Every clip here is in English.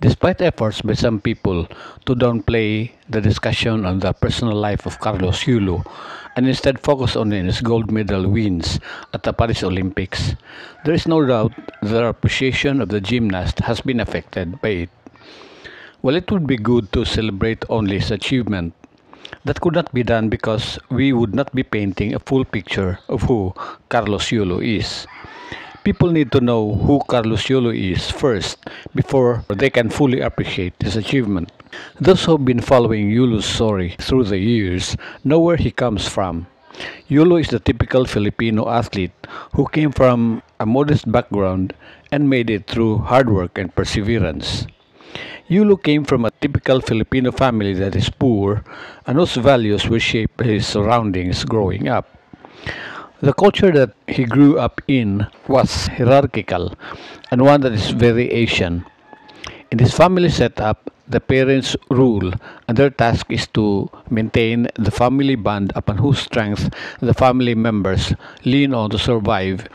Despite efforts by some people to downplay the discussion on the personal life of Carlos Yulo and instead focus on his gold medal wins at the Paris Olympics, there is no doubt that our appreciation of the gymnast has been affected by it. While it would be good to celebrate only his achievement, that could not be done because we would not be painting a full picture of who Carlos Yulo is. People need to know who Carlos Yulo is first before they can fully appreciate his achievement. Those who have been following Yulo's story through the years know where he comes from. Yulo is the typical Filipino athlete who came from a modest background and made it through hard work and perseverance. Yulo came from a typical Filipino family that is poor and whose values were shaped shape his surroundings growing up. The culture that he grew up in was hierarchical and one that is very Asian. In his family setup, the parents rule and their task is to maintain the family bond upon whose strength the family members lean on to survive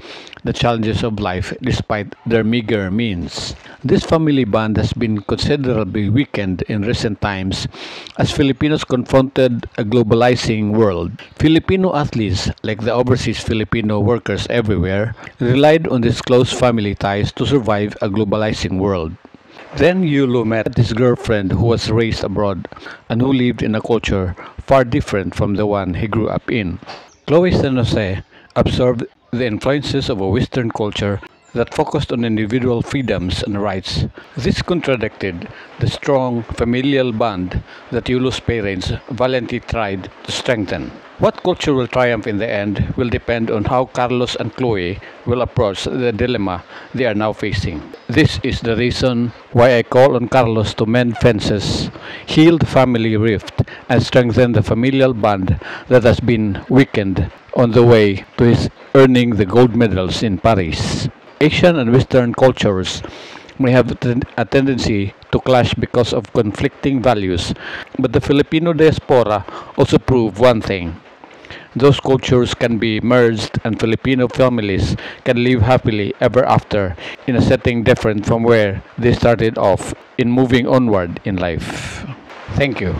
the challenges of life despite their meager means. This family bond has been considerably weakened in recent times as Filipinos confronted a globalizing world. Filipino athletes, like the overseas Filipino workers everywhere, relied on these close family ties to survive a globalizing world. Then Yulo met his girlfriend who was raised abroad and who lived in a culture far different from the one he grew up in. Chloe San Jose absorbed the influences of a Western culture that focused on individual freedoms and rights. This contradicted the strong familial bond that Yulo's parents valiantly tried to strengthen. What culture will triumph in the end will depend on how Carlos and Chloe will approach the dilemma they are now facing. This is the reason why I call on Carlos to mend fences, heal the family rift, and strengthen the familial bond that has been weakened on the way to his earning the gold medals in Paris. Asian and Western cultures may have a tendency to clash because of conflicting values, but the Filipino diaspora also prove one thing. Those cultures can be merged and Filipino families can live happily ever after in a setting different from where they started off in moving onward in life. Thank you.